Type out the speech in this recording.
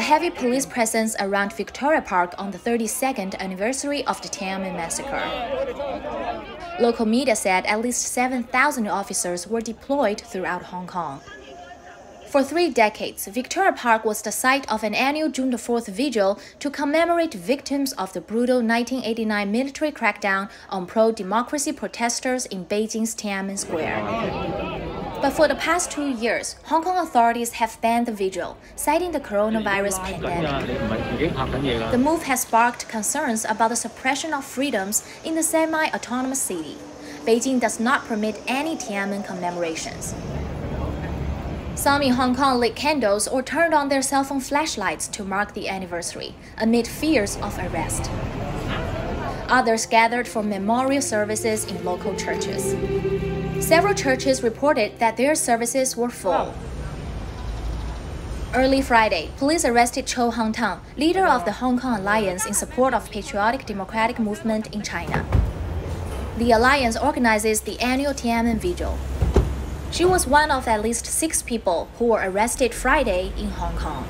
heavy police presence around Victoria Park on the 32nd anniversary of the Tiananmen massacre. Local media said at least 7,000 officers were deployed throughout Hong Kong. For three decades, Victoria Park was the site of an annual June the 4th vigil to commemorate victims of the brutal 1989 military crackdown on pro-democracy protesters in Beijing's Tiananmen Square. But for the past two years, Hong Kong authorities have banned the vigil, citing the coronavirus pandemic. The move has sparked concerns about the suppression of freedoms in the semi-autonomous city. Beijing does not permit any Tiananmen commemorations. Some in Hong Kong lit candles or turned on their cell phone flashlights to mark the anniversary, amid fears of arrest. Others gathered for memorial services in local churches. Several churches reported that their services were full. Early Friday, police arrested Chow Hang-tung, leader of the Hong Kong Alliance in support of patriotic democratic movement in China. The alliance organizes the annual Tiananmen Vigil. She was one of at least six people who were arrested Friday in Hong Kong.